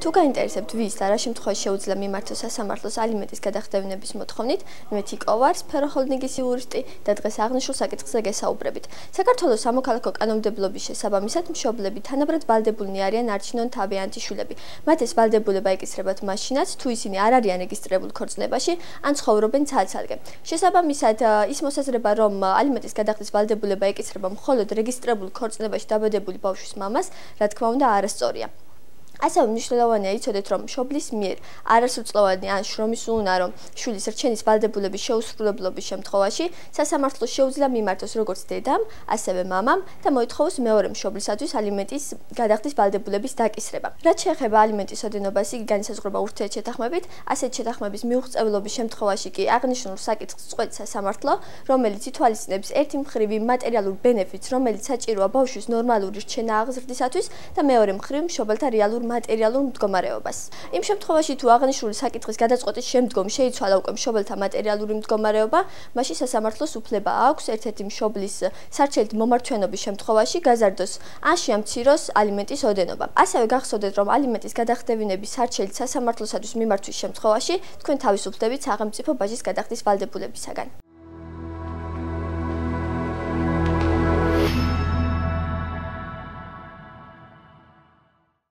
თუ გაინტერესებთ ვის და რა შემთხვევაში შეუძლია მიმართოს სასამართლოს ალიმენტის გადახდევნების მოთხოვნით, მე თიკო ვარ, სფერო ჰოლდინგის იურისტი და დღეს აღნიშნულ საკითხზე გესაუბრებით. საქართველოს სამოქალაქო კანონმდებლობის შესაბამისად, მშობლები თანაბრად ვალდებულნი არიან არჩინონ თავიანთი შვილები. მათ ეს ვალდებულება ეკისრებათ მაშინაც, თუ ისინი არ არიან რეგისტრირებულ ქორწინებაში ან ცხოვრობენ ცალ-ცალკე. შესაბამისად, ის მოსაზრება, რომ ალიმენტის გადახდის ვალდებულება ეკისრება მხოლოდ რეგისტრირებულ ქორწინებაში დაბადებული ბავშვის მამას, რა თქმა უნდა, არასწორია. ასევე მნიშვნელოვანია იცოდეთ, რომ შობლის მიერ არასრულწლოვანი ან შრომის უნა, რომ შვილის რჩენის ვალდებულების შეუსრულებლობის შემთხვევაში სასამართლო შეუძლია მიმართოს როგორც დედამ, ასევე მამამ და მოითხოვოს მეორე მშობლისათვის ალიმენტის გადახდის ვალდებულების დაკისრება. რაც შეეხება ალიმენტის ოდენობას, იგი განისაზღვრება ურთიერთშეთანხმებით, ასეთ შეთანხმების მიუღწევლობის შემთხვევაში კი აღნიშნულ საკითხს წყვეტს სასამართლო, რომელიც ითვალისწინებს ერთი მხრივ მატერიალურ ბენეფიტს, რომელიც საჭიროა ბავშვის ნორმალური რჩენა აღზრდისათვის და მეორე მხრივ მშობელთა რეალურ მატერიალურ მდგომარეობას. იმ შემთხვევაში თუ აღნიშნული საკითხის გადაწყვეტის შემდგომ შეიცვალა უკვე მშობელთა მატერიალური მდგომარეობა, მაშინ სასამართლოს უფლება აქვს ერთ-ერთი მშობლის სარჩელით მომართვენობის შემთხვევაში გაზარდოს ან შეამციროს ალიმენტის ოდენობა. ასევე გახსოვდეთ, რომ ალიმენტის გადახდევინების სარჩელით სასამართლოსათვის მიმართვის შემთხვევაში თქვენ თავისუფლდებით სახელმწიფო ბაჟის გადახდის ვალდებულებისაგან.